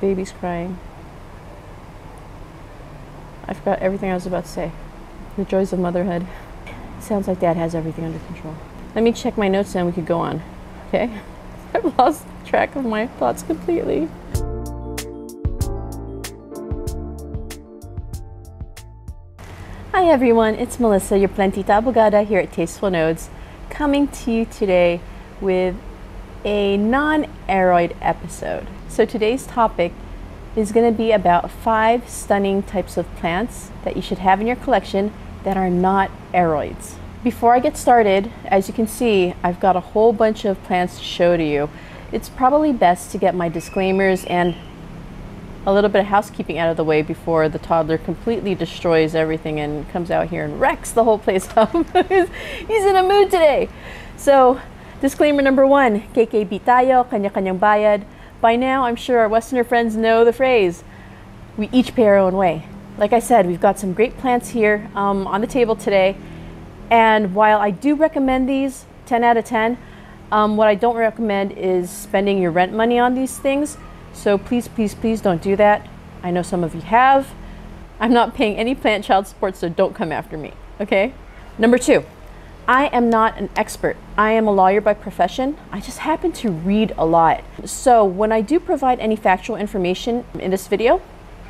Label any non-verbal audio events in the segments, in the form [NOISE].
Baby's crying. I forgot everything I was about to say. The joys of motherhood. Sounds like dad has everything under control. Let me check my notes and we could go on. Okay? [LAUGHS] I've lost track of my thoughts completely. Hi everyone, it's Melissa, your Plantita Abogada here at Tasteful Nodes, coming to you today with a non-aroid episode. So today's topic is going to be about five stunning types of plants that you should have in your collection that are not aroids. Before I get started, as you can see, I've got a whole bunch of plants to show to you. It's probably best to get my disclaimers and a little bit of housekeeping out of the way before the toddler completely destroys everything and comes out here and wrecks the whole place [LAUGHS] up. He's in a mood today. So, disclaimer number one, KKB tayo, kanya-kanyang bayad. By now, I'm sure our Westerner friends know the phrase, we each pay our own way. Like I said, we've got some great plants here um, on the table today. And while I do recommend these, 10 out of 10, um, what I don't recommend is spending your rent money on these things so please, please, please don't do that. I know some of you have. I'm not paying any plant child support, so don't come after me, okay? Number two, I am not an expert. I am a lawyer by profession. I just happen to read a lot. So when I do provide any factual information in this video,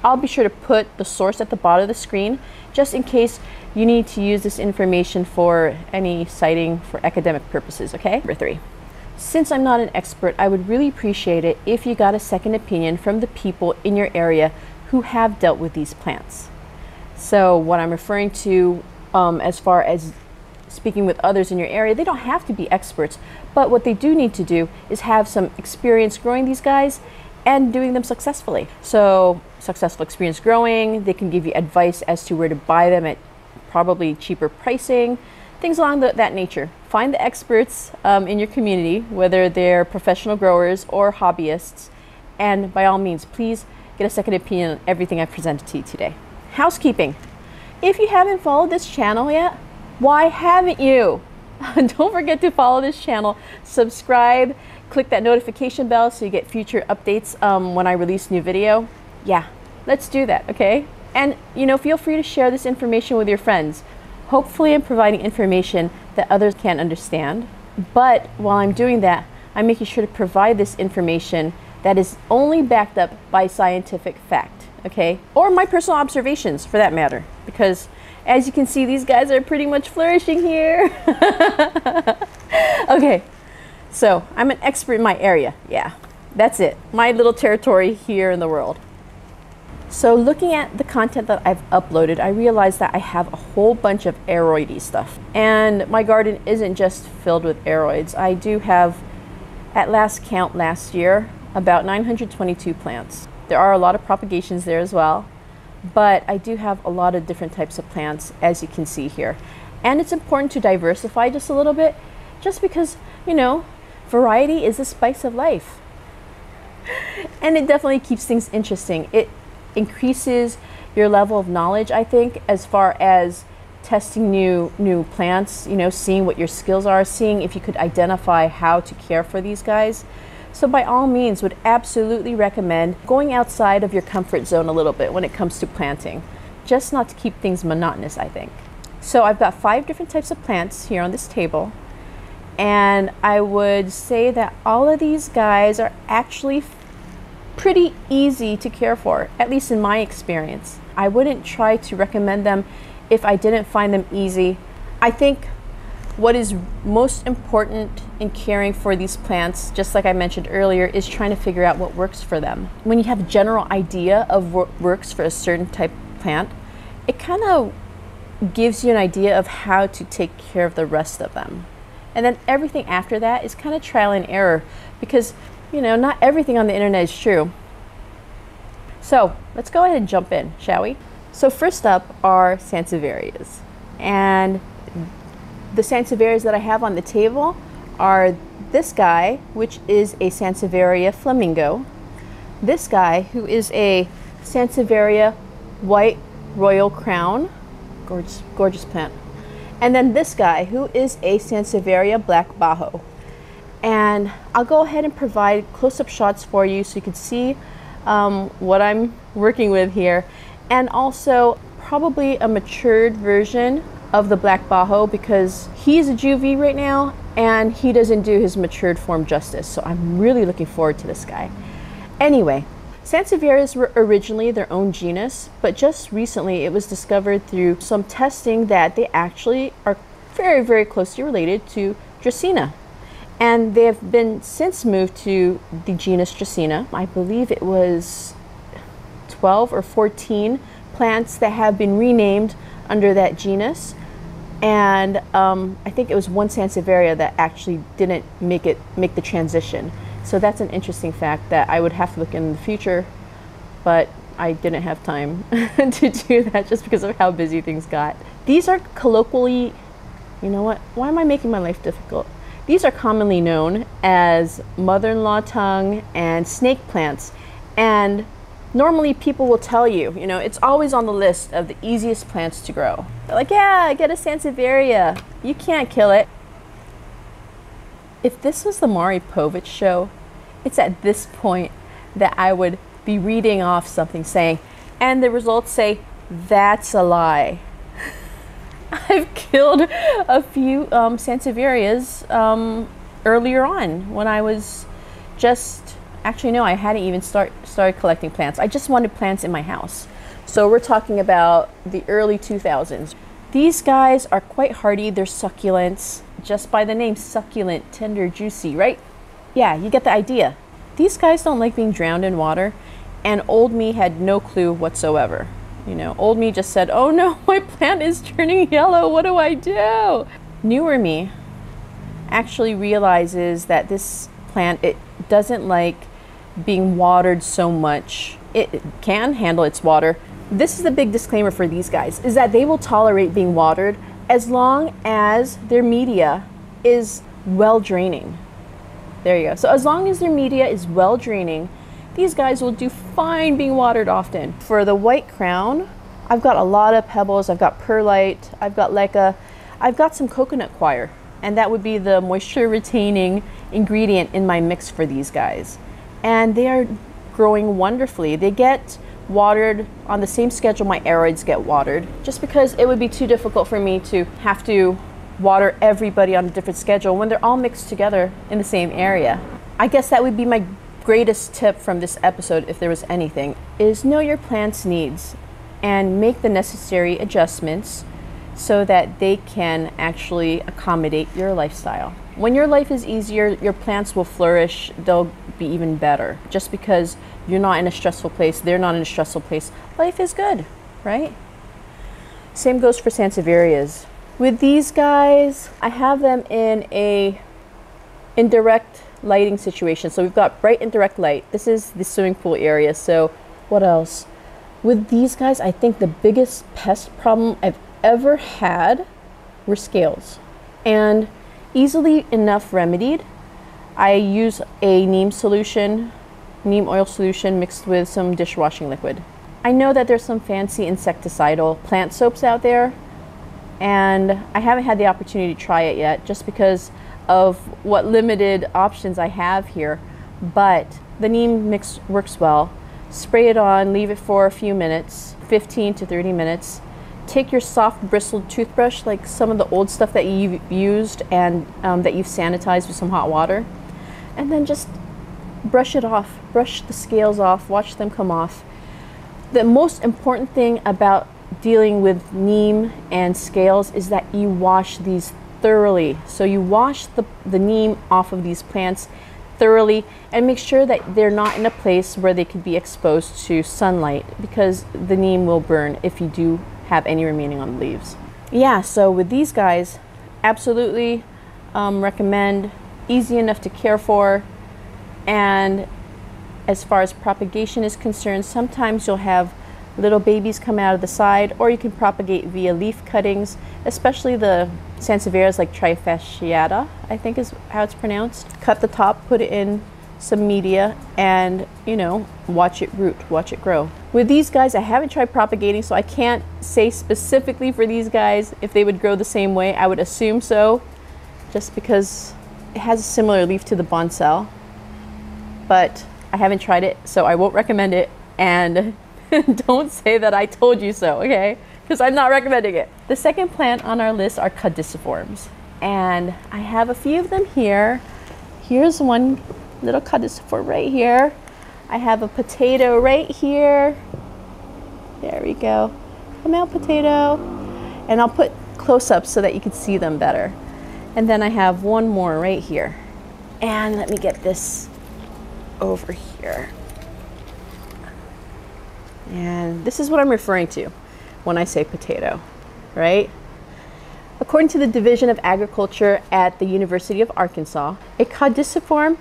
I'll be sure to put the source at the bottom of the screen just in case you need to use this information for any citing for academic purposes, okay? Number three. Since I'm not an expert, I would really appreciate it if you got a second opinion from the people in your area who have dealt with these plants. So, what I'm referring to um, as far as speaking with others in your area, they don't have to be experts, but what they do need to do is have some experience growing these guys and doing them successfully. So, successful experience growing, they can give you advice as to where to buy them at probably cheaper pricing things along the, that nature. Find the experts um, in your community, whether they're professional growers or hobbyists, and by all means, please get a second opinion on everything I've presented to you today. Housekeeping. If you haven't followed this channel yet, why haven't you? [LAUGHS] Don't forget to follow this channel, subscribe, click that notification bell so you get future updates um, when I release new video. Yeah, let's do that, okay? And you know, feel free to share this information with your friends. Hopefully I'm providing information that others can't understand. But while I'm doing that, I'm making sure to provide this information that is only backed up by scientific fact, okay? Or my personal observations for that matter. Because as you can see, these guys are pretty much flourishing here. [LAUGHS] okay, so I'm an expert in my area. Yeah, that's it. My little territory here in the world. So looking at the content that I've uploaded, I realized that I have a whole bunch of aroidy stuff. And my garden isn't just filled with aroids. I do have, at last count last year, about 922 plants. There are a lot of propagations there as well, but I do have a lot of different types of plants, as you can see here. And it's important to diversify just a little bit, just because, you know, variety is the spice of life. [LAUGHS] And it definitely keeps things interesting. It increases your level of knowledge, I think, as far as testing new new plants, you know, seeing what your skills are, seeing if you could identify how to care for these guys. So by all means would absolutely recommend going outside of your comfort zone a little bit when it comes to planting. Just not to keep things monotonous, I think. So I've got five different types of plants here on this table. And I would say that all of these guys are actually pretty easy to care for, at least in my experience. I wouldn't try to recommend them if I didn't find them easy. I think what is most important in caring for these plants, just like I mentioned earlier, is trying to figure out what works for them. When you have a general idea of what works for a certain type of plant, it kind of gives you an idea of how to take care of the rest of them. And then everything after that is kind of trial and error because you know, not everything on the internet is true. So let's go ahead and jump in, shall we? So first up are Sansevierias. And the Sansevierias that I have on the table are this guy, which is a Sansevieria flamingo. This guy, who is a Sansevieria white royal crown. Gorgeous, gorgeous plant. And then this guy, who is a Sansevieria black bajo. And I'll go ahead and provide close-up shots for you so you can see um, what I'm working with here. And also probably a matured version of the Black Bajo because he's a juvie right now and he doesn't do his matured form justice. So I'm really looking forward to this guy. Anyway, Sansevierias were originally their own genus, but just recently it was discovered through some testing that they actually are very, very closely related to Dracaena. And they have been since moved to the genus Dracaena. I believe it was 12 or 14 plants that have been renamed under that genus. And um, I think it was one Sansevieria that actually didn't make it make the transition. So that's an interesting fact that I would have to look in the future, but I didn't have time [LAUGHS] to do that just because of how busy things got. These are colloquially, you know what? Why am I making my life difficult? These are commonly known as mother-in-law tongue and snake plants. And normally people will tell you, you know, it's always on the list of the easiest plants to grow. They're like, yeah, get a Sansevieria. You can't kill it. If this was the Maury Povich show, it's at this point that I would be reading off something saying, and the results say, that's a lie. [LAUGHS] I've killed a few um, Sansevierias um, earlier on when I was just actually no, I hadn't even start started collecting plants. I just wanted plants in my house. So we're talking about the early 2000s. These guys are quite hardy. They're succulents. Just by the name succulent, tender, juicy, right? Yeah, you get the idea. These guys don't like being drowned in water, and old me had no clue whatsoever. You know, old me just said, "Oh no, [LAUGHS] my plant is turning yellow. What do I do?" Newer me actually realizes that this plant it doesn't like being watered so much. It can handle its water. This is the big disclaimer for these guys is that they will tolerate being watered as long as their media is well draining. There you go. So as long as their media is well draining, these guys will do fine being watered often. For the white crown, I've got a lot of pebbles. I've got perlite. I've got leca. I've got some coconut coir, and that would be the moisture retaining ingredient in my mix for these guys and they are growing wonderfully. They get watered on the same schedule my aroids get watered, just because it would be too difficult for me to have to water everybody on a different schedule when they're all mixed together in the same area. I guess that would be my greatest tip from this episode, if there was anything, is know your plant's needs and make the necessary adjustments so that they can actually accommodate your lifestyle. When your life is easier, your plants will flourish. They'll be even better. Just because you're not in a stressful place, they're not in a stressful place, life is good, right? Same goes for Sansevierias. With these guys, I have them in a indirect lighting situation. So we've got bright indirect light. This is the swimming pool area. So what else? With these guys, I think the biggest pest problem I've ever had were scales. And easily enough remedied. I use a neem solution, neem oil solution mixed with some dishwashing liquid. I know that there's some fancy insecticidal plant soaps out there, and I haven't had the opportunity to try it yet just because of what limited options I have here. But the neem mix works well. Spray it on, leave it for a few minutes, 15 to 30 minutes, take your soft bristled toothbrush, like some of the old stuff that you've used and um, that you've sanitized with some hot water, and then just brush it off, brush the scales off, watch them come off. The most important thing about dealing with neem and scales is that you wash these thoroughly. So you wash the, the neem off of these plants thoroughly and make sure that they're not in a place where they could be exposed to sunlight because the neem will burn if you do have any remaining on the leaves. Yeah, so with these guys, absolutely um, recommend. Easy enough to care for. And as far as propagation is concerned, sometimes you'll have little babies come out of the side, or you can propagate via leaf cuttings, especially the Sansevierias like trifasciata, I think is how it's pronounced. Cut the top, put it in some media and you know watch it root watch it grow with these guys i haven't tried propagating so i can't say specifically for these guys if they would grow the same way i would assume so just because it has a similar leaf to the boncel but I haven't tried it, so I won't recommend it. And [LAUGHS] don't say that I told you so, okay? Because I'm not recommending it. The second plant on our list are caudiciforms. And I have a few of them here. Here's one little caudiciform right here. I have a potato right here. There we go. Come out, potato. And I'll put close up so that you can see them better. And then I have one more right here. And let me get this over here. And this is what I'm referring to when I say potato, right? According to the Division of Agriculture at the University of Arkansas, a caudiciform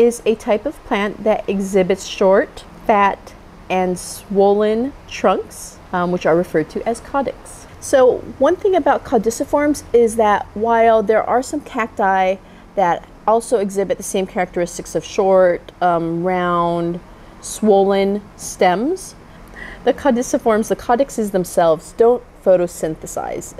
is a type of plant that exhibits short, fat, and swollen trunks, um, which are referred to as caudics. So, one thing about caudiciforms is that while there are some cacti that also exhibit the same characteristics of short, um, round, swollen stems, the caudiciforms, the caudixes themselves, don't photosynthesize.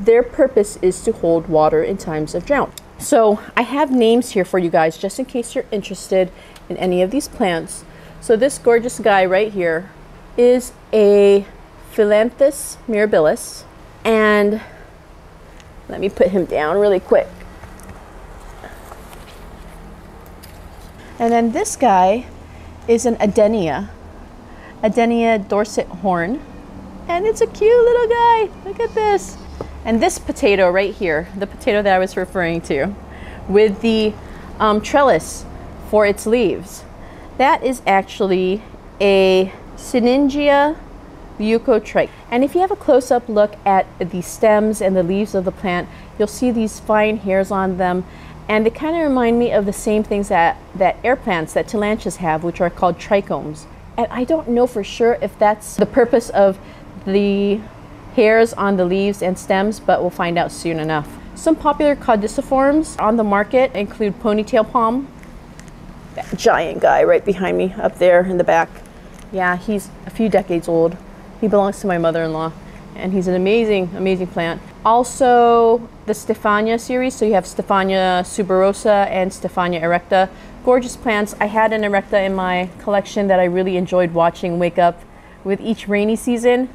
Their purpose is to hold water in times of drought. So I have names here for you guys just in case you're interested in any of these plants. So this gorgeous guy right here is a Phyllanthus mirabilis and let me put him down really quick. And then this guy is an Adenia, Adenia Dorset horn. And it's a cute little guy. Look at this. And this potato right here, the potato that I was referring to, with the um, trellis for its leaves, that is actually a Sinningia leucotricha. And if you have a close-up look at the stems and the leaves of the plant, you'll see these fine hairs on them. And they kind of remind me of the same things that, that air plants, that tillandsias have, which are called trichomes. And I don't know for sure if that's the purpose of the hairs on the leaves and stems, but we'll find out soon enough. Some popular caudiciforms on the market include ponytail palm, that giant guy right behind me up there in the back. Yeah, he's a few decades old. He belongs to my mother-in-law and he's an amazing, amazing plant. Also the Stephania series, so you have Stephania suberosa and Stephania erecta. Gorgeous plants. I had an erecta in my collection that I really enjoyed watching wake up with each rainy season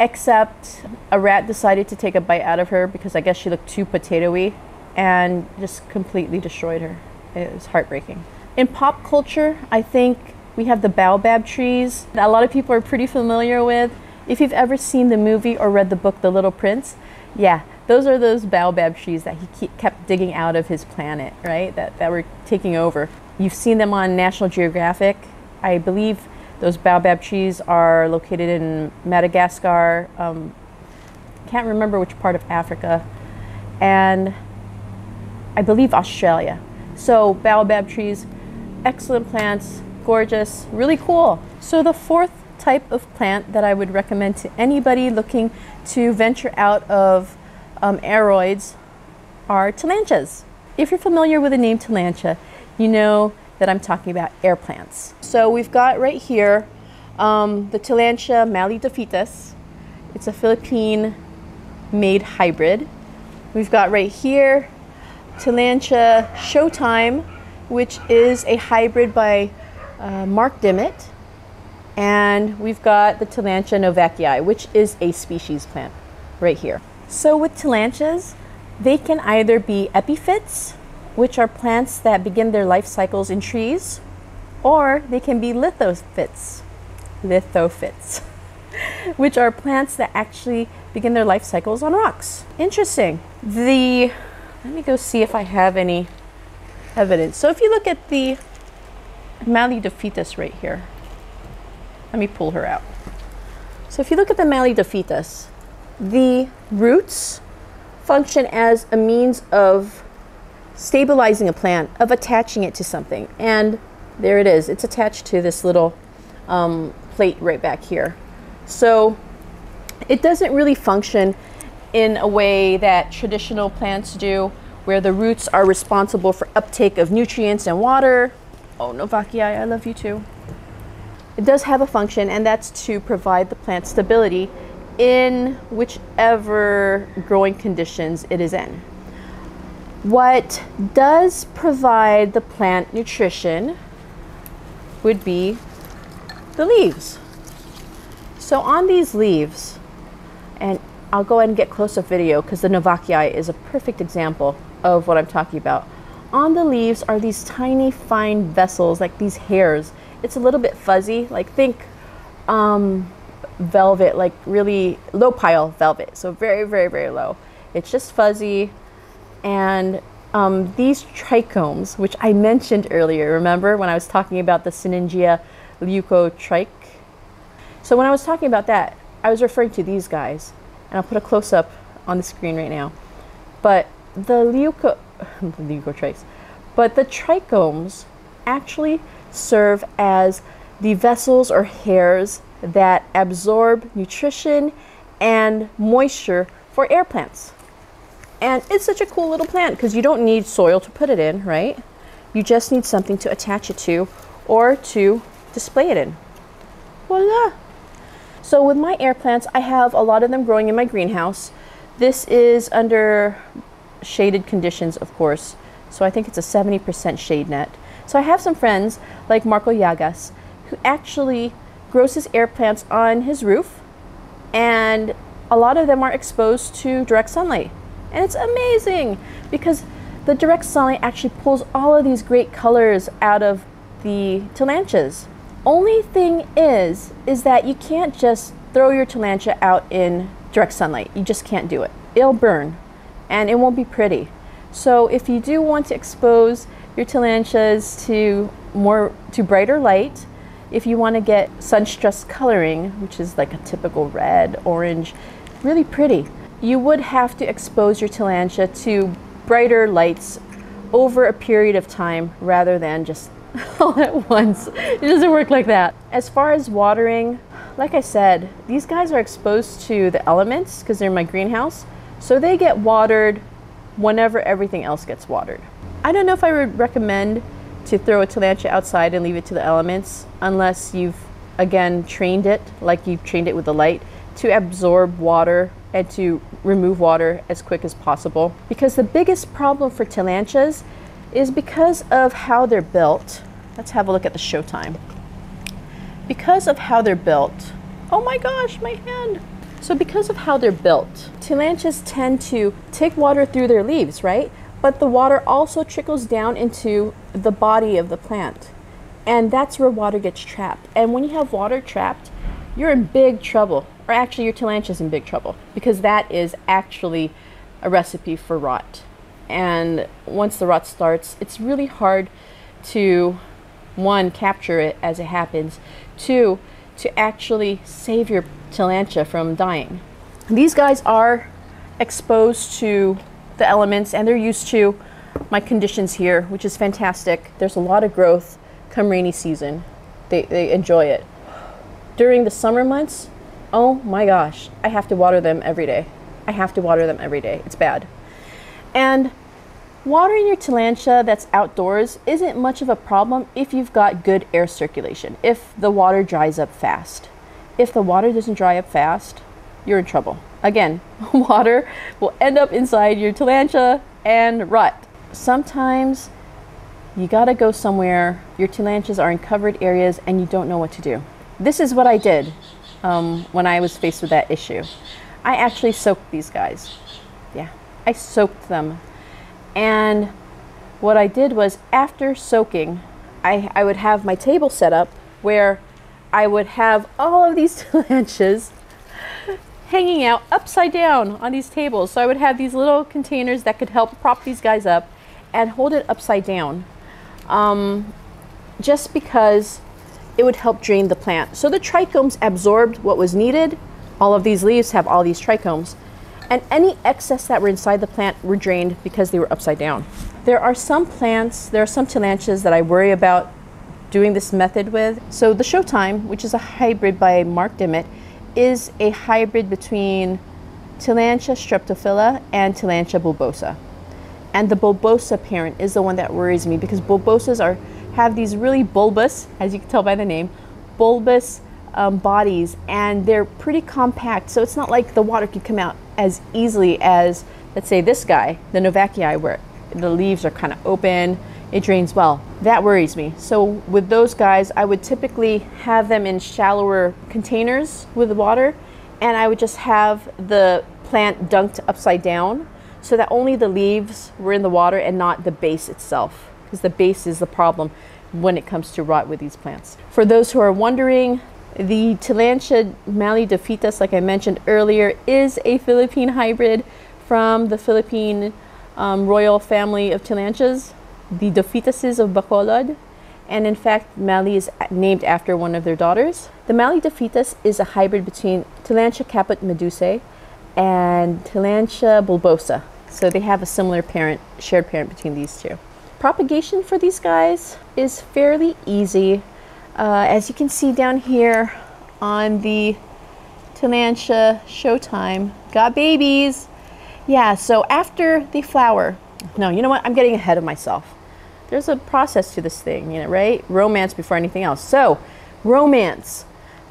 except a rat decided to take a bite out of her because I guess she looked too potatoy and just completely destroyed her. It was heartbreaking. In pop culture, I think we have the baobab trees that a lot of people are pretty familiar with. If you've ever seen the movie or read the book The Little Prince, yeah, those are those baobab trees that he kept digging out of his planet, right? That, that were taking over. You've seen them on National Geographic. I believe those baobab trees are located in Madagascar. Um, can't remember which part of Africa, and I believe Australia. So baobab trees, excellent plants, gorgeous, really cool. So the fourth type of plant that I would recommend to anybody looking to venture out of um, aroids are tillandsias. If you're familiar with the name tillandsia, you know that I'm talking about air plants. So we've got right here um, the Tillandsia Mali Dofitas. It's a Philippine made hybrid. We've got right here Tillandsia Showtime, which is a hybrid by uh, Mark Dimmitt. And we've got the Tillandsia novakii, which is a species plant right here. So with tillandsias, they can either be epiphytes, which are plants that begin their life cycles in trees, or they can be lithophytes, lithophytes, [LAUGHS] which are plants that actually begin their life cycles on rocks. Interesting. The, let me go see if I have any evidence. So if you look at the Mali Dofitas right here, let me pull her out. So if you look at the Mali Dofitas, the roots function as a means of stabilizing a plant, of attaching it to something. And there it is. It's attached to this little um, plate right back here. So it doesn't really function in a way that traditional plants do, where the roots are responsible for uptake of nutrients and water. Oh, Novakii, I love you too. It does have a function, and that's to provide the plant stability in whichever growing conditions it is in. What does provide the plant nutrition would be the leaves. So on these leaves, and I'll go ahead and get close up video because the Novakii is a perfect example of what I'm talking about. On the leaves are these tiny fine vessels, like these hairs. It's a little bit fuzzy, like think um, velvet, like really low pile velvet. So very, very, very low. It's just fuzzy. And um, these trichomes, which I mentioned earlier, remember when I was talking about the Sinningia leucotricha? So when I was talking about that, I was referring to these guys. And I'll put a close up on the screen right now. But the leuco, [LAUGHS] leucotrichs, but the trichomes actually serve as the vessels or hairs that absorb nutrition and moisture for air plants. And it's such a cool little plant because you don't need soil to put it in, right? You just need something to attach it to or to display it in. Voila! So with my air plants, I have a lot of them growing in my greenhouse. This is under shaded conditions, of course. So I think it's a 70% shade net. So I have some friends like Marco Yagas who actually grows his air plants on his roof and a lot of them are exposed to direct sunlight. And it's amazing because the direct sunlight actually pulls all of these great colors out of the tillandsias. Only thing is, is that you can't just throw your tilancha out in direct sunlight. You just can't do it. It'll burn and it won't be pretty. So if you do want to expose your tilanchas to more to brighter light, if you want to get sun stress coloring, which is like a typical red, orange, really pretty, you would have to expose your tillandsia to brighter lights over a period of time rather than just [LAUGHS] all at once. It doesn't work like that. As far as watering, like I said, these guys are exposed to the elements because they're in my greenhouse. So they get watered whenever everything else gets watered. I don't know if I would recommend to throw a tillandsia outside and leave it to the elements unless you've again trained it like you've trained it with the light to absorb water and to remove water as quick as possible. Because the biggest problem for tillandsias is because of how they're built. Let's have a look at the showtime. Because of how they're built, oh my gosh, my hand. So because of how they're built, tillandsias tend to take water through their leaves, right? But the water also trickles down into the body of the plant. And that's where water gets trapped. And when you have water trapped, you're in big trouble. Or actually, your tillandsia's in big trouble because that is actually a recipe for rot. And once the rot starts, it's really hard to, one, capture it as it happens, two, to actually save your tillandsia from dying. These guys are exposed to the elements and they're used to my conditions here, which is fantastic. There's a lot of growth come rainy season. They, they enjoy it. During the summer months, oh my gosh, I have to water them every day. I have to water them every day. It's bad. And watering your tillandsia that's outdoors isn't much of a problem if you've got good air circulation, if the water dries up fast. If the water doesn't dry up fast, you're in trouble. Again, [LAUGHS] water will end up inside your tillandsia and rot. Sometimes you gotta go somewhere, your tillandsias are in covered areas and you don't know what to do. This is what I did um, when I was faced with that issue. I actually soaked these guys. Yeah, I soaked them. And what I did was after soaking, I, I would have my table set up where I would have all of these [LAUGHS] tillandsias hanging out upside down on these tables. So I would have these little containers that could help prop these guys up and hold it upside down. Um, just because it would help drain the plant. So the trichomes absorbed what was needed. All of these leaves have all these trichomes. And any excess that were inside the plant were drained because they were upside down. There are some plants, there are some tillandsias that I worry about doing this method with. So the Showtime, which is a hybrid by Mark Dimmitt, is a hybrid between Tillandsia streptophylla and Tillandsia bulbosa. And the bulbosa parent is the one that worries me because bulbosas are have these really bulbous, as you can tell by the name, bulbous um, bodies, and they're pretty compact. So it's not like the water could come out as easily as, let's say, this guy, the Novakii, where the leaves are kind of open. it drains well. That worries me. So with those guys, I would typically have them in shallower containers with water and I would just have the plant dunked upside down so that only the leaves were in the water and not the base itself because the base is the problem when it comes to rot with these plants. For those who are wondering, the Tillandsia Mali Dofitas, like I mentioned earlier, is a Philippine hybrid from the Philippine um, royal family of Tillandsias, the Dofitases of Bacolod. And in fact, Mali is named after one of their daughters. The Mali Dofitas is a hybrid between Tillandsia caput medusae and Tillandsia bulbosa. So they have a similar parent, shared parent between these two. Propagation for these guys is fairly easy. Uh, as you can see down here on the Tillandsia Showtime, got babies. Yeah, so after the flower, no, you know what? I'm getting ahead of myself. There's a process to this thing, you know, right? Romance before anything else. So, romance.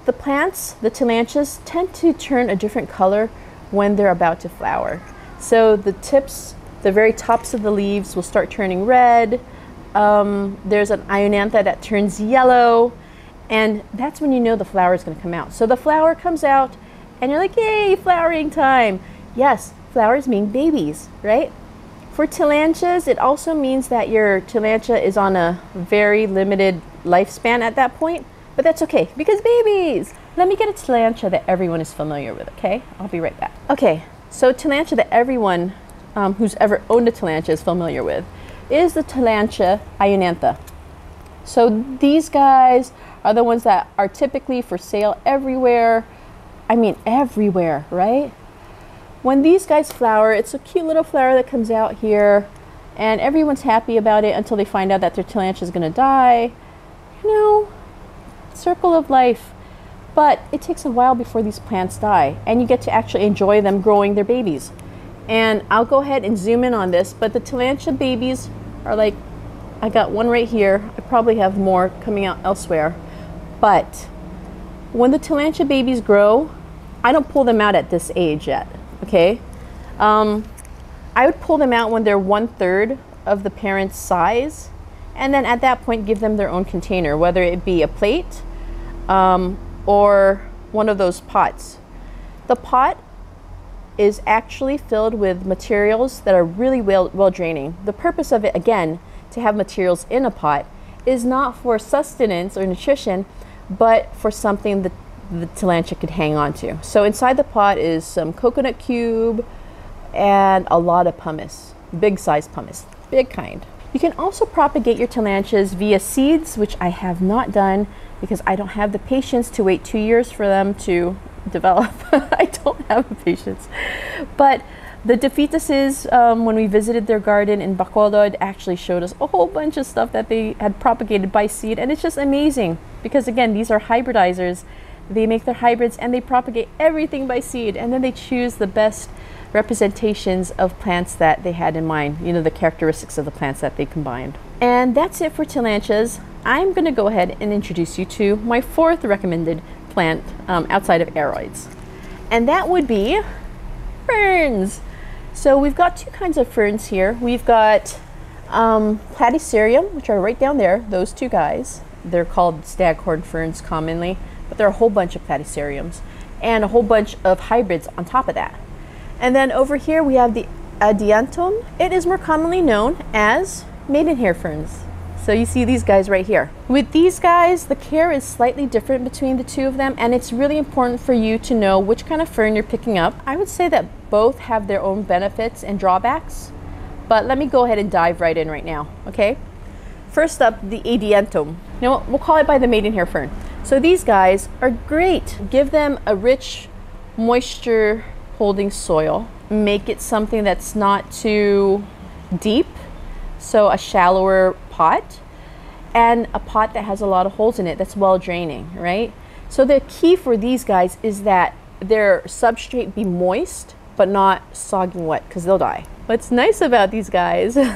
The plants, the tillandsias, tend to turn a different color when they're about to flower. So the tips the very tops of the leaves will start turning red. Um, there's an ionantha that turns yellow, and that's when you know the flower is going to come out. So the flower comes out, and you're like, yay, flowering time. Yes, flowers mean babies, right? For tillandsias, it also means that your tillandsia is on a very limited lifespan at that point, but that's okay because babies. Let me get a tillandsia that everyone is familiar with, okay? I'll be right back. Okay, so tillandsia that everyone um, who's ever owned a tillandsia is familiar with, is the tillandsia ionantha. So these guys are the ones that are typically for sale everywhere. I mean, everywhere, right? When these guys flower, it's a cute little flower that comes out here, and everyone's happy about it until they find out that their tillandsia is going to die. You know, circle of life. But it takes a while before these plants die, and you get to actually enjoy them growing their babies. And I'll go ahead and zoom in on this, but the Tillandsia babies are like, I got one right here. I probably have more coming out elsewhere. But when the Tillandsia babies grow, I don't pull them out at this age yet, okay? Um, I would pull them out when they're one third of the parent's size. And then at that point, give them their own container, whether it be a plate um, or one of those pots. The pot is actually filled with materials that are really well, well draining. The purpose of it, again, to have materials in a pot is not for sustenance or nutrition, but for something that the tillandsia could hang on to. So inside the pot is some coconut cube and a lot of pumice, big size pumice, big kind. You can also propagate your tillandsias via seeds, which I have not done because I don't have the patience to wait two years for them to develop. [LAUGHS] I don't have the patience. But the Dofitases, um, when we visited their garden in Bacolod, actually showed us a whole bunch of stuff that they had propagated by seed. And it's just amazing because, again, these are hybridizers. They make their hybrids and they propagate everything by seed. And then they choose the best representations of plants that they had in mind, you know, the characteristics of the plants that they combined. And that's it for tillandsias. I'm going to go ahead and introduce you to my fourth recommended plant um, outside of aroids. And that would be ferns. So we've got two kinds of ferns here. We've got um, platycerium, which are right down there, those two guys. They're called staghorn ferns commonly, but there are a whole bunch of platyceriums and a whole bunch of hybrids on top of that. And then over here we have the adiantum. It is more commonly known as maidenhair ferns. So you see these guys right here. With these guys, the care is slightly different between the two of them, and it's really important for you to know which kind of fern you're picking up. I would say that both have their own benefits and drawbacks, but let me go ahead and dive right in right now, okay? First up, the adiantum. Now, we'll call it by the maidenhair fern. So these guys are great. Give them a rich moisture holding soil. Make it something that's not too deep, so a shallower pot and a pot that has a lot of holes in it that's well draining, right? So the key for these guys is that their substrate be moist but not soggy wet because they'll die. What's nice about these guys, [LAUGHS] I'm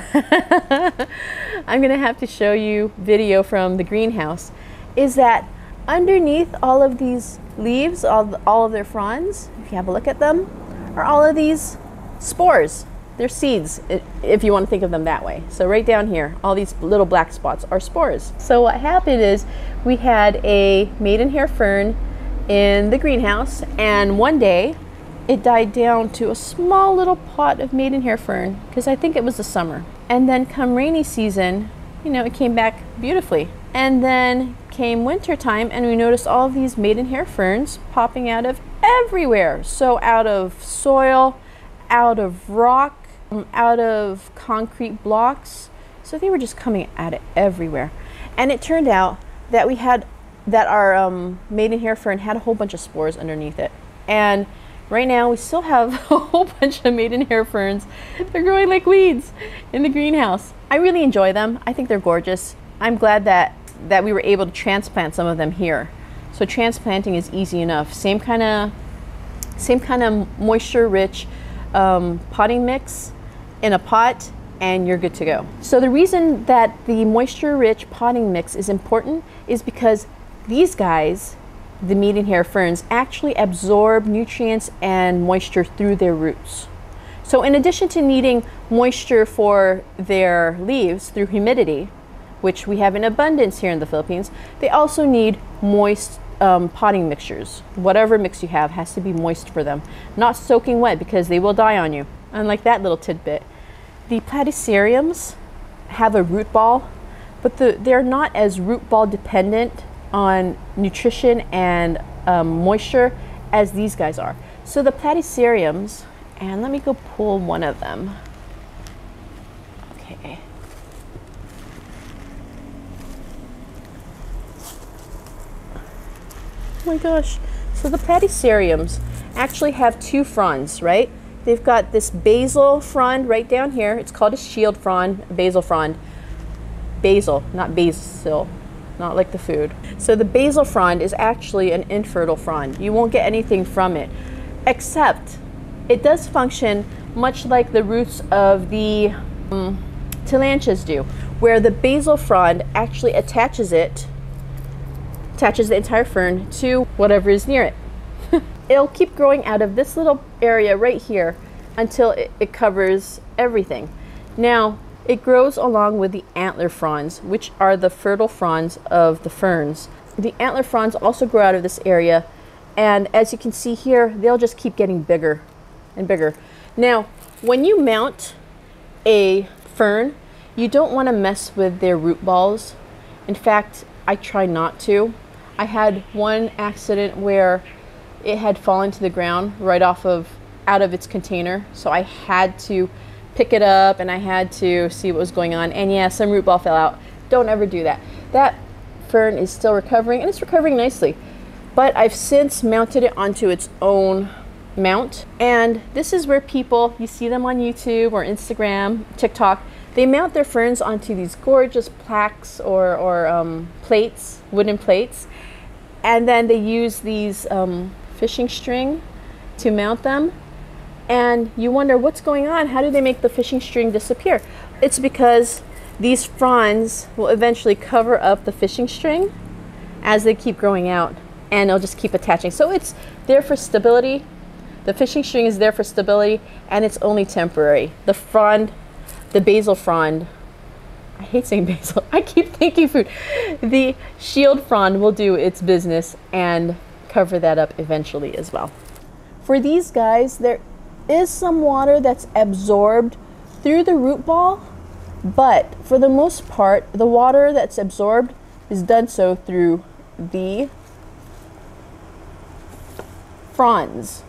gonna have to show you video from the greenhouse, is that underneath all of these leaves, all, all of their fronds, if you have a look at them, are all of these spores. They're seeds, if you want to think of them that way. So right down here, all these little black spots are spores. So what happened is we had a maidenhair fern in the greenhouse, and one day it died down to a small little pot of maidenhair fern because I think it was the summer. And then come rainy season, you know, it came back beautifully. And then came winter time and we noticed all these maidenhair ferns popping out of everywhere. So out of soil, out of rock, out of concrete blocks. So they were just coming at it everywhere. And it turned out that we had that our um, maidenhair fern had a whole bunch of spores underneath it. And right now we still have [LAUGHS] a whole bunch of maidenhair ferns. They're growing like weeds in the greenhouse. I really enjoy them. I think they're gorgeous. I'm glad that that we were able to transplant some of them here. So transplanting is easy enough. Same kind of same kind of moisture rich um, potting mix in a pot and you're good to go. So the reason that the moisture rich potting mix is important is because these guys, the maidenhair ferns, actually absorb nutrients and moisture through their roots. So in addition to needing moisture for their leaves through humidity, which we have in abundance here in the Philippines, they also need moist um, potting mixtures. Whatever mix you have has to be moist for them, not soaking wet because they will die on you. Unlike that little tidbit. The platyceriums have a root ball, but the, they're not as root ball dependent on nutrition and um, moisture as these guys are. So the platyceriums, and let me go pull one of them. Okay. Oh my gosh. So the platyceriums actually have two fronds, right? They've got this basal frond right down here. It's called a shield frond, basal frond. Basil, not basil, not like the food. So the basal frond is actually an infertile frond. You won't get anything from it, except it does function much like the roots of the um, do, where the basal frond actually attaches it attaches the entire fern to whatever is near it. It'll keep growing out of this little area right here until it, it covers everything. Now, it grows along with the antler fronds, which are the fertile fronds of the ferns. The antler fronds also grow out of this area, and as you can see here, they'll just keep getting bigger and bigger. Now, when you mount a fern, you don't want to mess with their root balls. In fact, I try not to I had one accident where it had fallen to the ground right off of out of its container. So I had to pick it up and I had to see what was going on. And yeah, some root ball fell out. Don't ever do that. That fern is still recovering and it's recovering nicely. But I've since mounted it onto its own mount. And this is where people, you see them on YouTube or Instagram, TikTok, they mount their ferns onto these gorgeous plaques or, or um, plates, wooden plates and then they use these um, fishing string to mount them. And you wonder what's going on? How do they make the fishing string disappear? It's because these fronds will eventually cover up the fishing string as they keep growing out and they'll just keep attaching. So it's there for stability. The fishing string is there for stability and it's only temporary. The frond the basal frond I hate saying [LAUGHS] basil. I keep thinking food. The shield frond will do its business and cover that up eventually as well. For these guys, there is some water that's absorbed through the root ball, but for the most part, the water that's absorbed is done so through the fronds.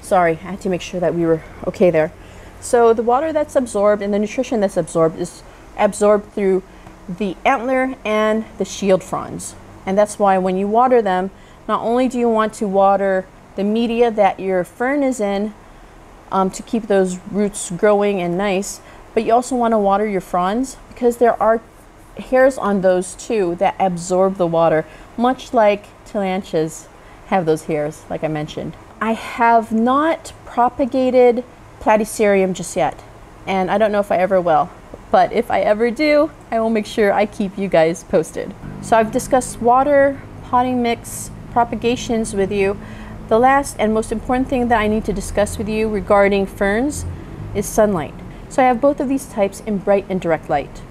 Sorry, I had to make sure that we were okay there. So the water that's absorbed and the nutrition that's absorbed is absorbed through the antler and the shield fronds. And that's why when you water them, not only do you want to water the media that your fern is in um, to keep those roots growing and nice, but you also want to water your fronds because there are hairs on those too that absorb the water, much like tillandsias have those hairs, like I mentioned. I have not propagated platycerium just yet, and I don't know if I ever will. But if I ever do, I will make sure I keep you guys posted. So I've discussed water, potting mix, propagations with you. The last and most important thing that I need to discuss with you regarding ferns is sunlight. So I have both of these types in bright and direct light.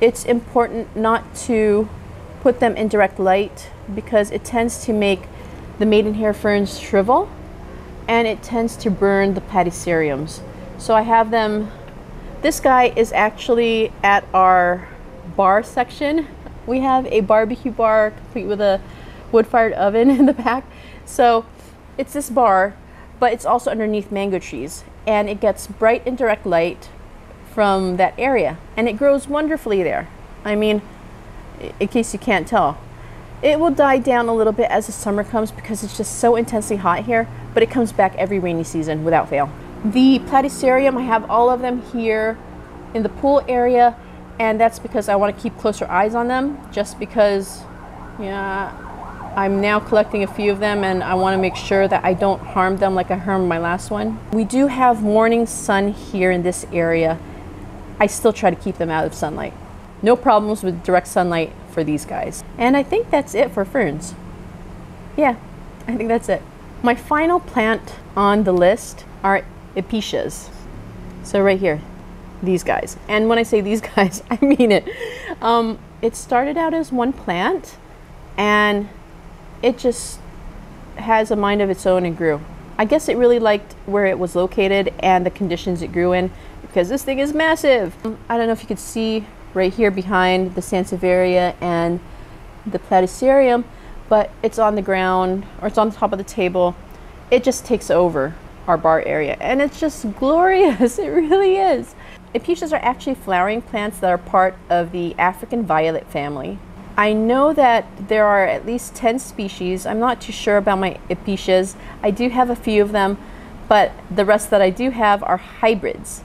It's important not to put them in direct light because it tends to make the maidenhair ferns shrivel and it tends to burn the platyceriums. So I have them, this guy is actually at our bar section. We have a barbecue bar complete with a wood-fired oven [LAUGHS] in the back. So it's this bar, but it's also underneath mango trees and it gets bright and direct light from that area and it grows wonderfully there. I mean, in case you can't tell. It will die down a little bit as the summer comes because it's just so intensely hot here, but it comes back every rainy season without fail. The platycerium, I have all of them here in the pool area, and that's because I want to keep closer eyes on them, just because, yeah, I'm now collecting a few of them and I want to make sure that I don't harm them like I harmed my last one. We do have morning sun here in this area. I still try to keep them out of sunlight. No problems with direct sunlight for these guys. And I think that's it for ferns. Yeah, I think that's it. My final plant on the list are episcias. So right here, these guys. And when I say these [LAUGHS] guys, I mean it. Um, it started out as one plant and it just has a mind of its own and grew. I guess it really liked where it was located and the conditions it grew in because this thing is massive. I don't know if you could see right here behind the Sansevieria and the Platycerium, but it's on the ground or it's on the top of the table. It just takes over our bar area and it's just [LAUGHS] glorious. It really is. Episcias are actually flowering plants that are part of the African violet family. I know that there are at least 10 species. I'm not too sure about my episcias. I do have a few of them, but the rest that I do have are hybrids.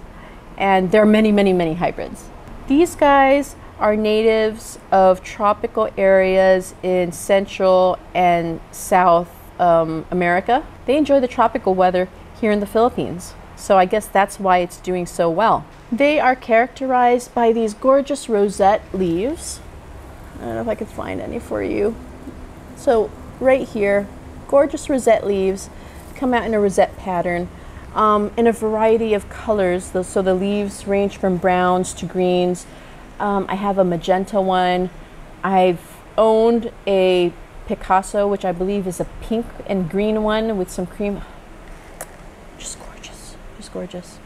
And there are many, many, many hybrids. These guys are natives of tropical areas in Central and South um, America. They enjoy the tropical weather here in the Philippines. So I guess that's why it's doing so well. They are characterized by these gorgeous rosette leaves. I don't know if I can find any for you. So right here, gorgeous rosette leaves come out in a rosette pattern um, in a variety of colors. So the leaves range from browns to greens. Um, I have a magenta one. I've owned a Picasso, which I believe is a pink and green one with some cream. Just gorgeous, just gorgeous.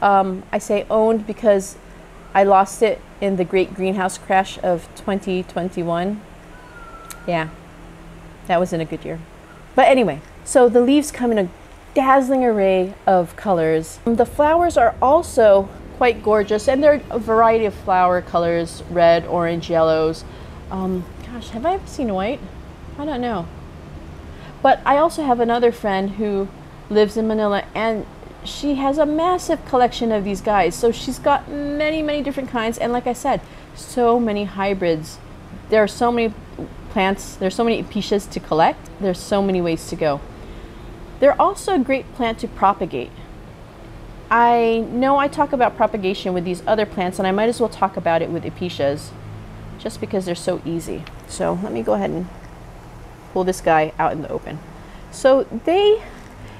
Um, I say owned because I lost it in the great greenhouse crash of 2021. Yeah, that wasn't a good year. But anyway, so the leaves come in a dazzling array of colors. The flowers are also quite gorgeous and there are a variety of flower colors, red, orange, yellows. Um, gosh, have I ever seen white? I don't know. But I also have another friend who lives in Manila and she has a massive collection of these guys. So she's got many, many different kinds. And like I said, so many hybrids. There are so many plants, there's so many episcias to collect. There's so many ways to go. They're also a great plant to propagate. I know I talk about propagation with these other plants and I might as well talk about it with episcias just because they're so easy. So let me go ahead and pull this guy out in the open. So they,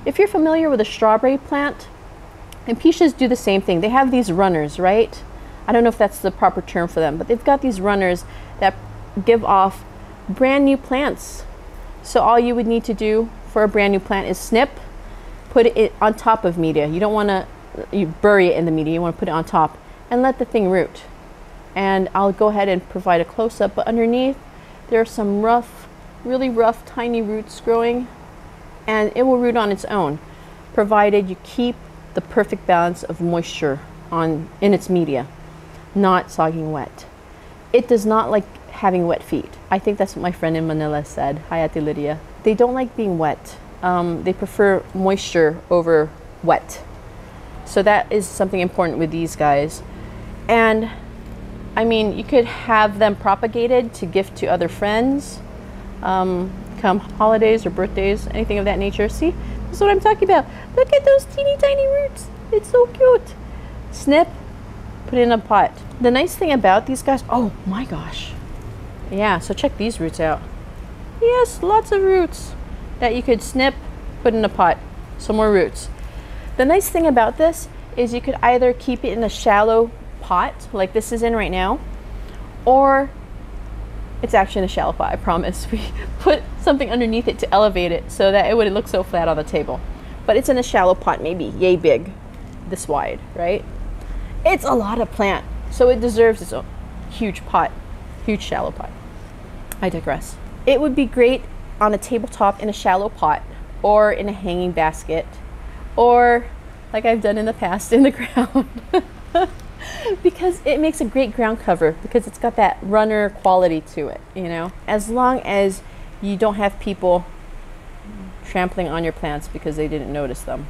if you're familiar with a strawberry plant, episcias do the same thing. They have these runners, right? I don't know if that's the proper term for them, but they've got these runners that give off brand new plants. So all you would need to do for a brand new plant is snip, put it on top of media. You don't want to you bury it in the media. You want to put it on top and let the thing root. And I'll go ahead and provide a close-up, but underneath there are some rough, really rough, tiny roots growing and it will root on its own, provided you keep the perfect balance of moisture on in its media, not sogging wet. It does not like having wet feet. I think that's what my friend in Manila said. Hi, Ate Lydia. They don't like being wet. Um, they prefer moisture over wet. So that is something important with these guys. And I mean, you could have them propagated to gift to other friends um, come holidays or birthdays, anything of that nature. See, this is what I'm talking about. Look at those teeny tiny roots. It's so cute. Snip, put in a pot. The nice thing about these guys, oh my gosh. Yeah, so check these roots out. Yes, lots of roots that you could snip, put in a pot. Some more roots. The nice thing about this is you could either keep it in a shallow pot, like this is in right now, or it's actually in a shallow pot, I promise. [LAUGHS] We put something underneath it to elevate it so that it wouldn't look so flat on the table. But it's in a shallow pot, maybe yay big, this wide, right? It's a lot of plant, so it deserves its own huge pot, huge shallow pot. I digress. It would be great on a tabletop in a shallow pot or in a hanging basket or like I've done in the past in the [LAUGHS] ground. because it makes a great ground cover because it's got that runner quality to it, you know. As long as you don't have people trampling on your plants because they didn't notice them.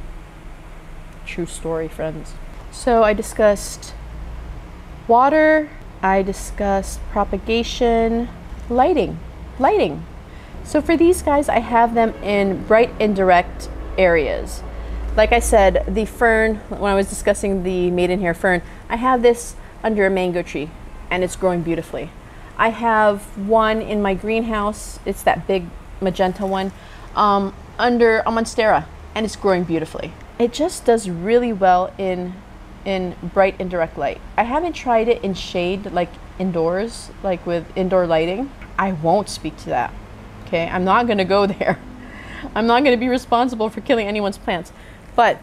True story, friends. So I discussed water, I discussed propagation, lighting. Lighting. So for these guys, I have them in bright indirect areas like I said, the fern, when I was discussing the maidenhair fern, I have this under a mango tree and it's growing beautifully. I have one in my greenhouse, it's that big magenta one, um, under a monstera and it's growing beautifully. It just does really well in, in bright indirect light. I haven't tried it in shade, like indoors, like with indoor lighting. I won't speak to that, okay? I'm not gonna go [LAUGHS] there. I'm not gonna be responsible for killing anyone's plants. But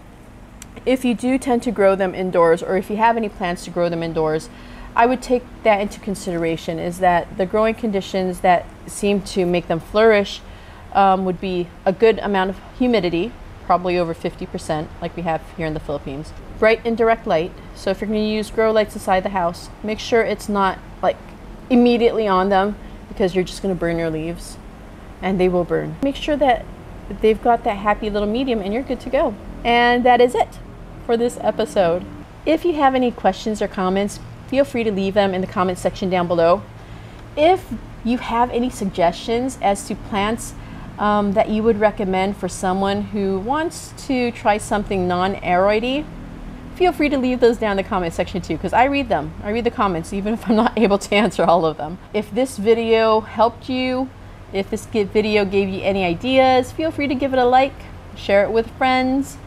if you do tend to grow them indoors or if you have any plans to grow them indoors, I would take that into consideration is that the growing conditions that seem to make them flourish um, would be a good amount of humidity, probably over 50%, like we have here in the Philippines. Bright indirect light. So if you're going to use grow lights inside the house, make sure it's not like immediately on them because you're just going to burn your leaves and they will burn. Make sure that they've got that happy little medium and you're good to go. And that is it for this episode. If you have any questions or comments, feel free to leave them in the comment section down below. If you have any suggestions as to plants um, that you would recommend for someone who wants to try something non-aroidy, feel free to leave those down in the comment section too, because I read them. I read the comments, even [LAUGHS] if I'm not able to answer all of them. If this video helped you, if this video gave you any ideas, feel free to give it a like, share it with friends.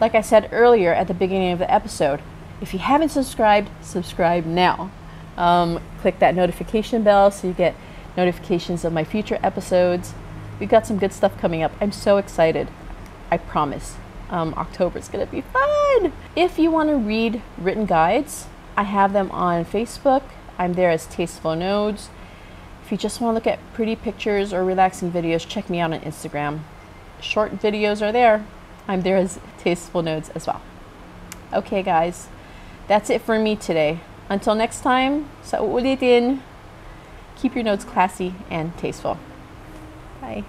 Like I said earlier at the beginning of the episode, if you haven't subscribed, subscribe now. Um, click that notification bell so you get notifications of my future episodes. We've got some good stuff coming up. I'm so excited. I promise. Um, October is going to be fun. If you want to read written guides, I have them on Facebook. I'm there as Tasteful Nodes. If you just want to look at pretty pictures or relaxing videos, check me out on Instagram. Short videos are there. I'm there as Tasteful Nodes as well. Okay, guys, that's it for me today. Until next time, sa uulitin, keep your notes classy and tasteful. Bye.